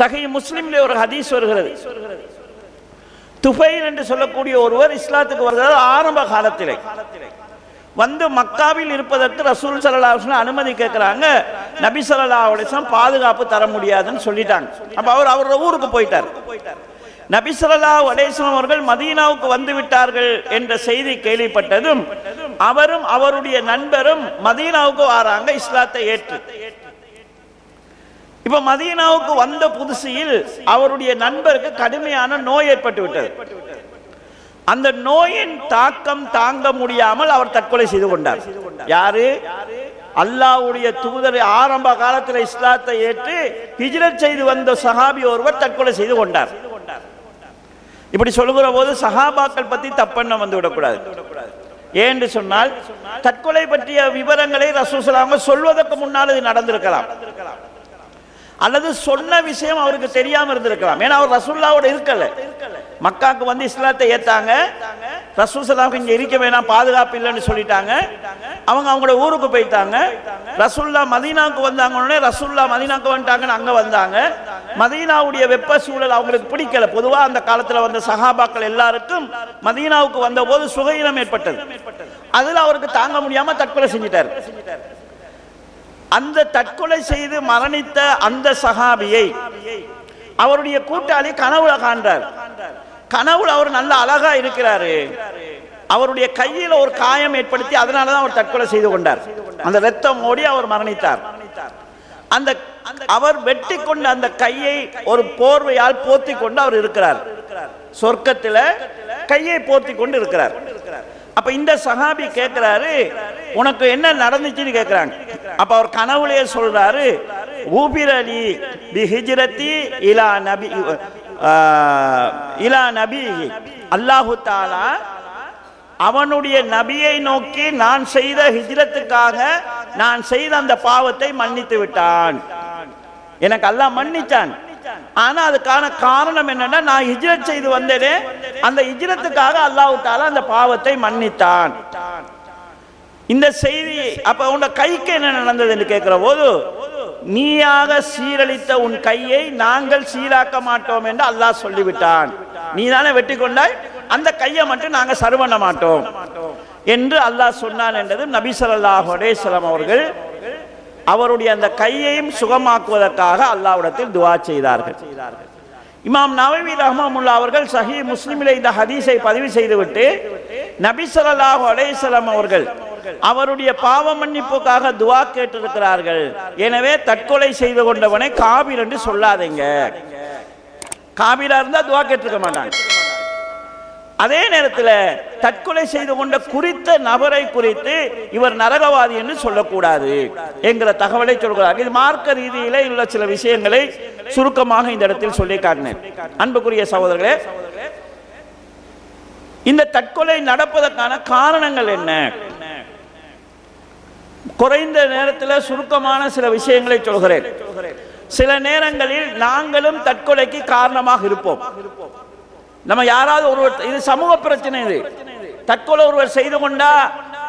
சகை முஸ்லிம்ல ஒரு ஹதீஸ் வருகிறது. துபைல் என்று சொல்லக்கூடிய ஒருவர் இஸ்லாத்துக்கு வருகிறது ஆரம்ப காலத்திலே. வந்து மக்காவில் இருப்பதற்கு ரசூல் சல்லா அனுமதி கேட்குறாங்க. நபி சல்லா பாதுகாப்பு தர முடியாதுன்னு சொல்லிட்டாங்க. அப்ப அவர் அவரோட ஊருக்கு போயிட்டார். நபி ஸல்லல்லாஹு அலைஹி அவர்கள் மதீனாவுக்கு வந்து விட்டார்கள் என்ற செய்தி கேள்விப்பட்டதும் அவரும் அவருடைய நண்பரும் மதீனாவுக்கு வராங்க இஸ்லாத்தை ஏற்று. இப்ப மதீனாவுக்கு வந்த புதுசில் அவருடைய நண்பருக்கு கடுமையான நோய் ஏற்பட்டு விட்டது அந்த நோயின் தாக்கம் தாங்க முடியாமல் அவர் தற்கொலை செய்து கொண்டார். யாரு? அல்லாஹ்வுடைய தூதர் ஆரம்ப காலத்தில் இஸ்லாத்தை ஏற்று ஹிஜ்ரத் செய்து வந்த சஹாபி ஒருவர் தற்கொலை செய்து கொண்டார். இப்படி சொல்லுகிற போது சஹாபாக்கள் பத்தி தப்பெண்ண வந்து விடக்கூடாது. ஏன்னு சொன்னால் தற்கொலை பற்றிய விவரங்களை ரசூசலாம சொல்வதற்கு முன்னால் இது நடந்திருக்கலாம். அல்லது சொன்ன விஷயம் அவருக்கு தெரியாம இருந்திருக்கலாம். ஏன்னா அவர் ரசூல்லாவோட இருக்கல. மக்காக்கு வந்து இஸ்லாத்தை ஏத்தாங்க. ரசூசலாம் இங்க இருக்க வேணாம் பாதுகாப்பு இல்லைன்னு சொல்லிட்டாங்க. அவங்க அவங்களோட ஊருக்கு போயிட்டாங்க. ரசுல்லா மதீனாவுக்கு வந்தாங்க உடனே ரசுல்லா மதீனாவுக்கு வந்துட்டாங்கன்னு அங்க வந்தாங்க. மதீனாவுடைய வெப்ப சூழல் அவங்களுக்கு பிடிக்கல. பொதுவா அந்த காலத்துல வந்த சகாபாக்கள் எல்லாருக்கும் மதீனாவுக்கு வந்த போது சுகையினம் ஏற்பட்டது. அதுல அவருக்கு தாங்க முடியாம தற்கொலை செஞ்சிட்டாரு. அந்த தற்கொலை செய்து மரணித்த அந்த சகாபியை அவருடைய கூட்டாளி கனவுல காண்றார். கனவுல அவர் நல்ல அழகா இருக்கிறாரு. அவருடைய கையில ஒரு காயம் ஏற்படுத்தி அதனாலதான் அவர் தற்கொலை செய்து கொண்டார். அந்த ரத்தம் ஓடி அவர் மரணித்தார். அந்த அவர் வெட்டி கொண்ட அந்த கையை ஒரு போர்வையால் போத்தி கொண்டு அவர் இருக்கிறார். சொர்க்கத்தில் கையை போத்தி கொண்டு இருக்கிறார். அப்ப இந்த சஹாபி கேட்கிறாரு உனக்கு என்ன நடந்துச்சுன்னு கேட்கிறாங்க அப்ப அவர் கனவுலயே சொல்றாரு ஊபிரலி பி ஹிஜ்ரத்தி இலா நபி இலா நபி அல்லாஹு தாலா அவனுடைய நபியை நோக்கி நான் செய்த ஹிஜ்ரத்துக்காக நான் செய்த அந்த பாவத்தை மன்னித்து விட்டான். எனக்கு அல்லாஹ் மன்னிச்சான். ஆனா அதுக்கான காரணம் என்னன்னா நான் ஹிஜ்ரத் செய்து வந்தேனே அந்த இஜ்ரத்துக்காக அல்லாஹு தாலா அந்த பாவத்தை மன்னித்தான். இந்த செய்தி அப்ப உன் கைக்கு என்ன நடந்தது என்று கேட்கிற போது நீயாக சீரழித்த உன் கையை நாங்கள் சீராக்க மாட்டோம் என்று அல்லாஹ் சொல்லிவிட்டான். நீ தானே வெட்டி கொண்டாய் அந்த கையை மட்டும் நாங்கள் சரி பண்ண மாட்டோம் என்று அல்லாஹ் சொன்னான் என்றது நபி சொல்லாஹ் அலேஸ்லாம் அவர்கள். அவருடைய அந்த கையையும் சுகமாக்குவதற்காக அல்லாஹ்விடத்தில் துஆ செய்தார்கள். இமாம் நவவி ரஹ்மமுல்லா அவர்கள் சஹி முஸ்லிமில் இந்த ஹதீஸை பதிவு செய்துவிட்டு நபி ஸல்லல்லாஹு அவர்கள் அவருடைய பாவ மன்னிப்புக்காக துவா கேட்டிருக்கிறார்கள். எனவே தற்கொலை செய்து கொண்டவனை காபில் என்று சொல்லாதீங்க. காபிலா இருந்தா துவா கேட்டிருக்க மாட்டாங்க. அதே நேரத்தில் தற்கொலை செய்து கொண்ட குறித்த நபரை குறித்து இவர் நரகவாதி என்று சொல்லக்கூடாது என்கிற தகவலை சொல்கிறார். இது மார்க்க ரீதியிலே உள்ள சில விஷயங்களை சுருக்கமாக இந்த இடத்தில் சொல்லி காட்டினேன் அன்புக்குரிய சகோதரர்களே இந்த தற்கொலை நடப்பதற்கான காரணங்கள் என்ன? குறைந்த நேரத்தில் சுருக்கமான சில விஷயங்களை சொல்கிறேன். சில நேரங்களில் நாங்களும் தற்கொலைக்கு காரணமாக இருப்போம். நம்ம யாராவது ஒருவர் இது சமூக பிரச்சனை இது. தற்கொலை ஒருவர் செய்து கொண்டா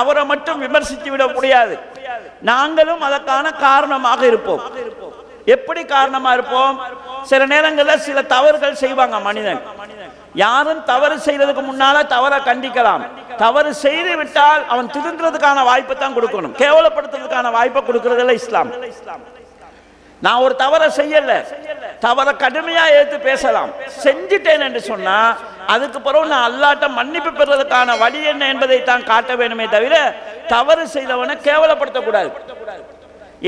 அவரை மட்டும் விமர்சித்து விட முடியாது. நாங்களும் அதற்கான காரணமாக இருப்போம். எப்படி காரணமா இருப்போம்? சில நேரங்களில் சில தவறுகள் செய்வாங்க மனிதன். யாரும் தவறு செய்யறதுக்கு முன்னால தவறை கண்டிக்கலாம். தவறு செய்து விட்டால் அவன் திருந்துறதுக்கான வாய்ப்பை தான் கொடுக்கணும். கேவலப்படுத்துறதுக்கான வாய்ப்பை கொடுக்கறதில்ல இஸ்லாம். நான் ஒரு தவறை செய்யல. தவறை கடுமையா ஏத்து பேசலாம். செஞ்சிட்டேன் என்று சொன்னா அதுக்கு பிறகு நான் அல்லாட்ட மன்னிப்பு பெறுவதற்கான வழி என்ன என்பதை தான் காட்ட வேணுமே தவிர தவறு செய்தவனை கேவலப்படுத்தக்கூடாது.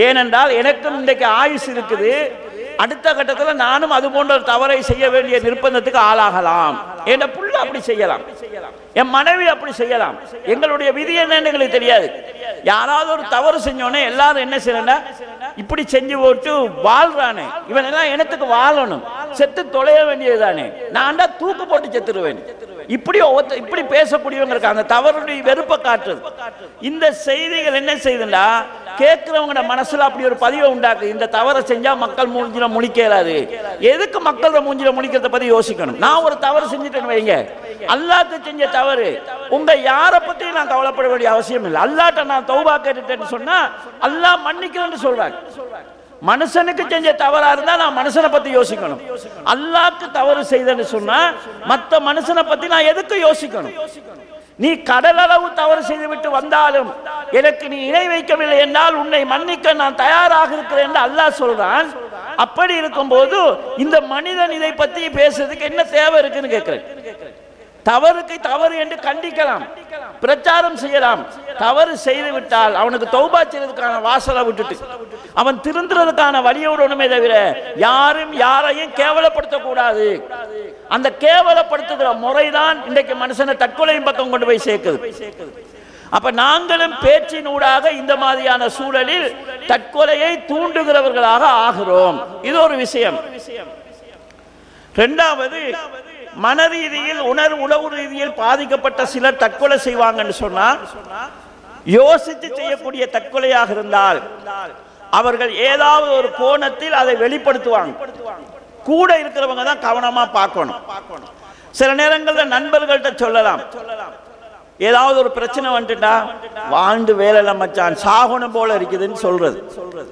ஏனென்றால் எனக்கும் இன்றைக்கு ஆயுஸ் இருக்குது. அடுத்த கட்டத்தில் நானும் அது போன்ற ஒரு தவறை செய்ய வேண்டிய நிர்பந்தத்துக்கு ஆளாகலாம். என் புள்ள அப்படி செய்யலாம். என் மனைவி அப்படி செய்யலாம். எங்களுடைய விதி என்னன்னு எங்களுக்கு தெரியாது. யாராவது ஒரு தவறு செஞ்சோன்னே எல்லாரும் என்ன செய்யணும் இப்படி செஞ்சு போட்டு வாழ்றானே. இவன் எல்லாம் இனத்துக்கு வாழணும்? செத்து தொலைய வேண்டியதுதானே. நான் தான் தூக்கு போட்டு செத்துருவேன். இப்படி ஒவ்வொருத்த இப்படி பேசக்கூடியவங்க இருக்காங்க. தவறுடைய வெறுப்பை காட்டுறது. இந்த செய்திகள் என்ன செய்யுதுன்னா கேட்கிறவங்களோட மனசுல அப்படி ஒரு பதிவை உண்டாக்கு. இந்த தவறை செஞ்சா மக்கள் மூஞ்சில முழிக்கலாது. எதுக்கு மக்கள் மூஞ்சில முழிக்கிறத பத்தி யோசிக்கணும். நான் ஒரு தவறு செஞ்சுட்டேன்னு வைங்க. அல்லாத்து செஞ்ச தவறு. உங்க யாரை பத்தி நான் கவலைப்பட வேண்டிய அவசியம் இல்லை. அல்லாட்ட நான் தௌபா கேட்டுட்டேன்னு சொன்னா அல்லாஹ் மன்னிக்கிறேன்னு சொல்றாங்க. மனுஷனுக்கு செஞ்ச தவறா இருந்தா நான் மனுஷனை பத்தி யோசிக்கணும். அல்லாக்கு தவறு செய்தேன்னு சொன்னா மத்த மனுஷனை பத்தி நான் எதுக்கு யோசிக்கணும்? நீ கடலளவு தவறு செய்துவிட்டு வந்தாலும் எனக்கு நீ இணை வைக்கவில்லை என்றால் உன்னை மன்னிக்க நான் தயாராக இருக்கிறேன் என்று அல்லாஹ் சொல்றான். அப்படி இருக்கும்போது இந்த மனிதன் இதை பத்தி பேசுறதுக்கு என்ன தேவை இருக்குன்னு கேட்கிறேன். தவறுக்கு தவறு என்று கண்டிக்கலாம். பிரச்சாரம் செய்யலாம். தவறு செய்து விட்டால் அவனுக்கு தௌபா செய்யறதுக்கான வாசலை விட்டுட்டு அவன் திருந்துறதுக்கான வழியோடு ஒண்ணுமே தவிர யாரும் யாரையும் கேவலப்படுத்த கூடாது அந்த கேவலப்படுத்துகிற முறைதான் இன்றைக்கு மனுஷனை தற்கொலையும் பக்கம் கொண்டு போய் சேர்க்குது. அப்ப நாங்களும் பேச்சினூடாக இந்த மாதிரியான சூழலில் தற்கொலையை தூண்டுகிறவர்களாக ஆகிறோம். இது ஒரு விஷயம். மன ரீதியில் உணர்வு உளவு ரீதியில் பாதிக்கப்பட்ட சிலர் தற்கொலை செய்வாங்கன்னு சொன்னா யோசித்து செய்யக்கூடிய தற்கொலையாக இருந்தால் அவர்கள் ஏதாவது ஒரு கோணத்தில் அதை வெளிப்படுத்துவாங்க. கூட இருக்கிறவங்க தான் கவனமா பார்க்கணும். சில நேரங்களில் நண்பர்கள்ட்ட சொல்லலாம். ஏதாவது ஒரு பிரச்சனை வந்துட்டா வாழ்ந்து வேலை மச்சான் சாகணும் போல இருக்குதுன்னு சொல்றது. சொல்றது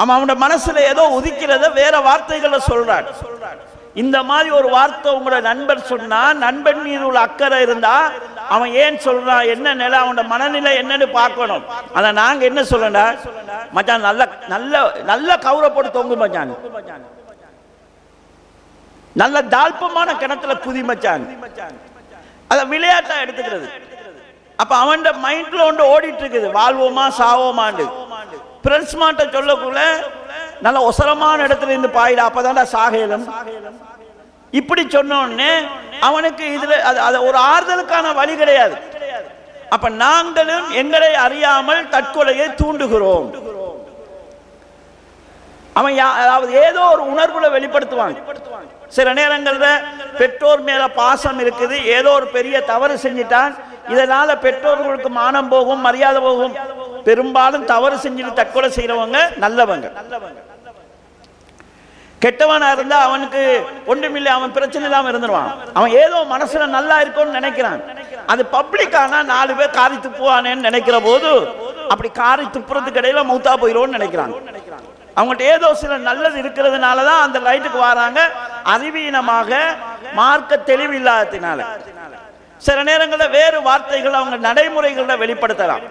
அவன் அவனோட மனசுல ஏதோ உதிக்கிறத வேற வார்த்தைகளை சொல்றான். இந்த மாதிரி ஒரு வார்த்தை உங்களோட நண்பர் சொன்னா நண்பன் மீது உள்ள அக்கறை இருந்தா அவன் ஏன் சொல்றான் என்ன நிலை அவனோட மனநிலை என்னன்னு பார்க்கணும். ஆனா நாங்க என்ன சொல்லண்டா மச்சான் நல்ல நல்ல நல்ல கௌரவப்பட்டு தொங்கு மச்சான். நல்ல தாழ்ப்பமான கிணத்துல குதி மச்சான். அத விளையாட்டா எடுத்துக்கிறது. அப்ப அவன் மைண்ட்ல ஒன்று ஓடிட்டு இருக்குது. வாழ்வோமா சாவோமாண்டு பிரெண்ட்ஸ் மாட்ட சொல்லக்குள்ள நல்ல ஒசரமான இடத்துல இருந்து பாயிட அப்பதான்டா சாகேலம். இப்படி சொன்னோடனே அவனுக்கு இதுல அது ஒரு ஆறுதலுக்கான வழி கிடையாது. அப்ப நாங்களும் எங்களை அறியாமல் தற்கொலையை தூண்டுகிறோம். அவன் அதாவது ஏதோ ஒரு உணர்வுல வெளிப்படுத்துவாங்க சில நேரங்களில் பெற்றோர் மேல பாசம் இருக்குது. ஏதோ ஒரு பெரிய தவறு செஞ்சிட்டான். இதனால பெற்றோர்களுக்கு மானம் போகும் மரியாதை போகும். பெரும்பாலும் தவறு செஞ்சுட்டு தற்கொலை செய்யறவங்க நல்லவங்க. கெட்டவனா இருந்தா அவனுக்கு ஒன்றுமில்லை அவன் பிரச்சனை இல்லாம இருந்துருவான். அவன் ஏதோ மனசுல நல்லா இருக்கும்னு நினைக்கிறான். அது பப்ளிக் ஆனா நாலு பேர் காரி துப்புவானேன்னு நினைக்கிற போது அப்படி காரி துப்புறதுக்கு இடையில மௌத்தா போயிடும்னு நினைக்கிறாங்க. அவங்கள்ட்ட ஏதோ சில நல்லது இருக்கிறதுனால தான் அந்த லைட்டுக்கு வராங்க. அறிவீனமாக மார்க்க தெளிவு இல்லாததுனால. சில நேரங்களில் வேறு வார்த்தைகள் அவங்க நடைமுறைகள வெளிப்படுத்தலாம்.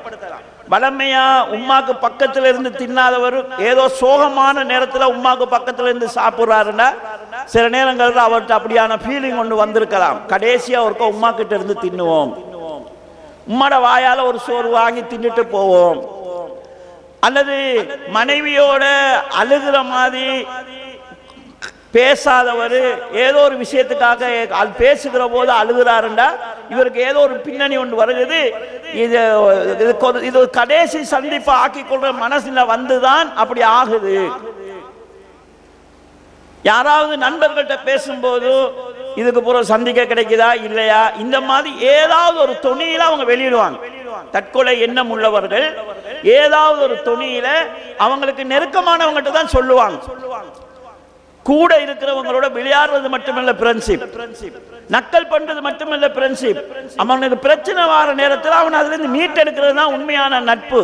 வளமையா உம்மாக்கு பக்கத்துல இருந்து தின்னாதவர் ஏதோ சோகமான நேரத்துல உம்மாக்கு பக்கத்துல இருந்து சாப்பிடுறாருன்னா சில நேரங்கள்ல அவர்கிட்ட அப்படியான ஃபீலிங் ஒன்று வந்திருக்கலாம். கடைசியா ஒருக்க உமா கிட்ட இருந்து தின்னுவோம். உம்மாட வாயால ஒரு சோறு வாங்கி தின்னுட்டு போவோம். அல்லது மனைவியோட அழுகிற மாதிரி பேசாதவர் ஏதோ ஒரு விஷயத்துக்காக அது பேசுகிற போது அழுகிறாருண்டா இவருக்கு ஏதோ ஒரு பின்னணி ஒன்று வருகிறது. இது இது இது கடைசி சந்திப்பை ஆக்கி கொள்ற மனசுல வந்துதான் அப்படி ஆகுது. யாராவது நண்பர்கள்ட்ட பேசும்போது இதுக்கு பிறகு சந்திக்க கிடைக்குதா இல்லையா? இந்த மாதிரி ஏதாவது ஒரு துணியில அவங்க வெளியிடுவாங்க. தற்கொலை எண்ணம் உள்ளவர்கள் ஏதாவது ஒரு துணியில அவங்களுக்கு நெருக்கமானவங்ககிட்ட தான் சொல்லுவாங்க. கூட இருக்கிறவங்களோட விளையாடுறது மட்டுமல்ல பிரின்சிப் நக்கல் பண்றது மட்டுமல்ல பிரின்சிப் அவனுக்கு பிரச்சனை வர நேரத்தில் அவன் அதுல இருந்து தான் உண்மையான நட்பு.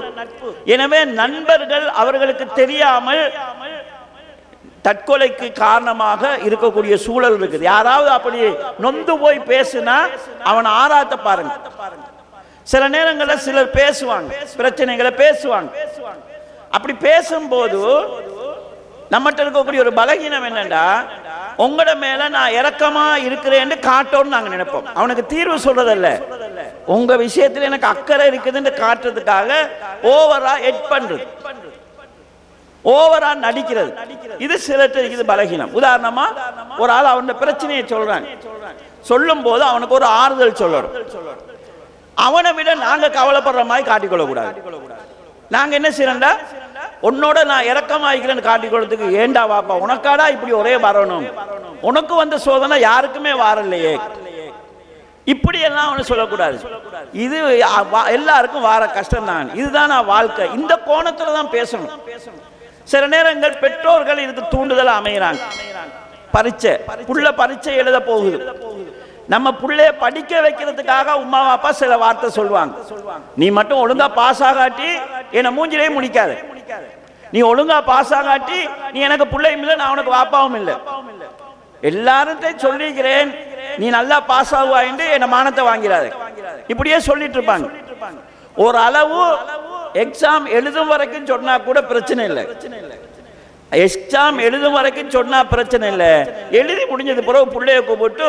எனவே நண்பர்கள் அவர்களுக்கு தெரியாமல் தற்கொலைக்கு காரணமாக இருக்கக்கூடிய சூழல் இருக்குது. யாராவது அப்படி நொந்து போய் பேசுனா அவன் ஆராத்த பாருங்க. சில நேரங்களில் சிலர் பேசுவாங்க பிரச்சனைகளை பேசுவாங்க. அப்படி பேசும்போது நம்மகிட்ட இருக்கக்கூடிய ஒரு பலகீனம் என்னன்னா உங்களோட மேல நான் இரக்கமா இருக்கிறேன்னு காட்டோம்னு நாங்க நினைப்போம். அவனுக்கு தீர்வு சொல்றதல்ல. உங்க விஷயத்துல எனக்கு அக்கறை இருக்குதுன்னு காட்டுறதுக்காக ஓவரா எட் பண்றது. ஓவரா நடிக்கிறது. இது சிலருக்கு இது பலகீனம். உதாரணமா ஒரு ஆள் அவனோட பிரச்சனையை சொல்றாங்க. சொல்லும் போது அவனுக்கு ஒரு ஆறுதல் சொல்லணும். அவனை விட நாங்க கவலைப்படுற மாதிரி காட்டிக்கொள்ள கூடாது நாங்க என்ன செய்யறோம்டா? உன்னோட நான் இறக்கமாகிறேன்னு காட்டிக்கொள்றதுக்கு ஏண்டா வாப்பா? உனக்காடா இப்படி ஒரே வரணும் உனக்கு வந்த சோதனை யாருக்குமே வரலையே. இப்படி எல்லாம் அவனு சொல்லக்கூடாது. இது வா- எல்லாருக்கும் வார கஷ்டம் தான் இதுதான் நான் வாழ்க்கை. இந்த கோணத்துல தான் பேசணும். சில நேரங்கள் பெற்றோர்கள் இதுக்கு தூண்டுதல் அமைகிறாங்க பரீட்சை. புள்ள பரீட்சை எழுத போகுது. நம்ம புள்ளைய படிக்க வைக்கிறதுக்காக உமா அப்பா சில வார்த்தை சொல்லுவாங்க. நீ மட்டும் ஒழுங்கா பாஸ் ஆகாட்டி என்னை மூஞ்சிலே முடிக்காது நீ ஒழுங்கா பாஸ் ஆகாட்டி நீ எனக்கு பிள்ளையும் இல்லை நான் உனக்கு வாப்பாவும் இல்லை. எல்லார்ட்டையும் சொல்லிக்கிறேன் நீ நல்லா பாஸ் ஆகுவாயின்னு என்ன மானத்தை வாங்கிறாரு. இப்படியே சொல்லிட்டு இருப்பாங்க. ஒரு அளவு எக்ஸாம் எழுதும் வரைக்கும் சொன்னா கூட பிரச்சனை இல்லை. எக்ஸாம் எழுதும் வரைக்கும் சொன்னா பிரச்சனை இல்லை. எழுதி முடிஞ்சது பிறகு பிள்ளைய கூப்பிட்டு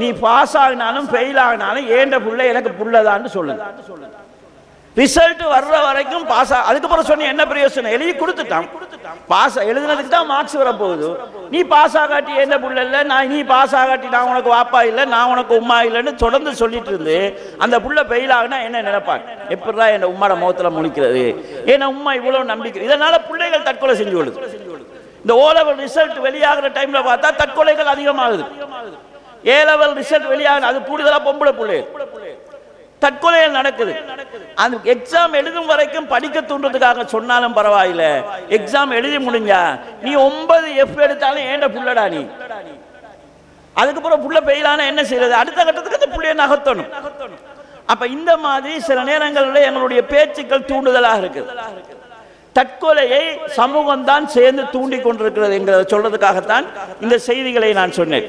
நீ பாஸ் ஆகினாலும் ஃபெயில் ஆகினாலும் ஏண்ட பிள்ளை எனக்கு புள்ளதான்னு சொல்லுங்க ரிசல்ட் வர்ற வரைக்கும் பாஸ் அதுக்கப்புறம் சொன்ன என்ன பிரயோசனம் எழுதி கொடுத்துட்டான். பாஸ் எழுதுனதுக்கு தான் மார்க்ஸ் வர போகுது நீ பாஸ் ஆகாட்டி என்ன புள்ள இல்லை? நான் நீ பாஸ் ஆகாட்டி நான் உனக்கு வாப்பா இல்லை நான் உனக்கு உம்மா இல்லைன்னு தொடர்ந்து சொல்லிட்டு இருந்து அந்த புள்ள ஃபெயில் ஆகுனா என்ன நினைப்பாங்க எப்படிதான் என் உம்மாட முகத்தில் முழிக்கிறது? ஏன்னா உம்மா இவ்வளோ நம்பிக்கை. இதனால பிள்ளைகள் தற்கொலை செஞ்சு கொள்ளுது இந்த ஓ லெவல் ரிசல்ட் வெளியாகிற டைம்ல பார்த்தா தற்கொலைகள் அதிகமாகுது. ஏ லெவல் ரிசல்ட் வெளியாகுது அது கூடுதலாக பொம்பளை பிள்ளைகள். தற்கொலைகள் நடக்குது. அந்த எக்ஸாம் எழுதும் வரைக்கும் படிக்க தூண்டுறதுக்காக சொன்னாலும் பரவாயில்ல. எக்ஸாம் எழுதி முடிஞ்சா நீ ஒன்பது எஃப் எடுத்தாலும் ஏண்ட புள்ளடா நீ? அதுக்கப்புறம் புள்ள பெயிலான என்ன செய்யறது அடுத்த கட்டத்துக்கு அந்த புள்ளைய நகர்த்தணும். அப்ப இந்த மாதிரி சில நேரங்களில் எங்களுடைய பேச்சுக்கள் தூண்டுதலாக இருக்குது தற்கொலையை சமூகம் தான் சேர்ந்து தூண்டி கொண்டிருக்கிறது என்கிறத சொல்றதுக்காகத்தான் இந்த செய்திகளை நான் சொன்னேன்.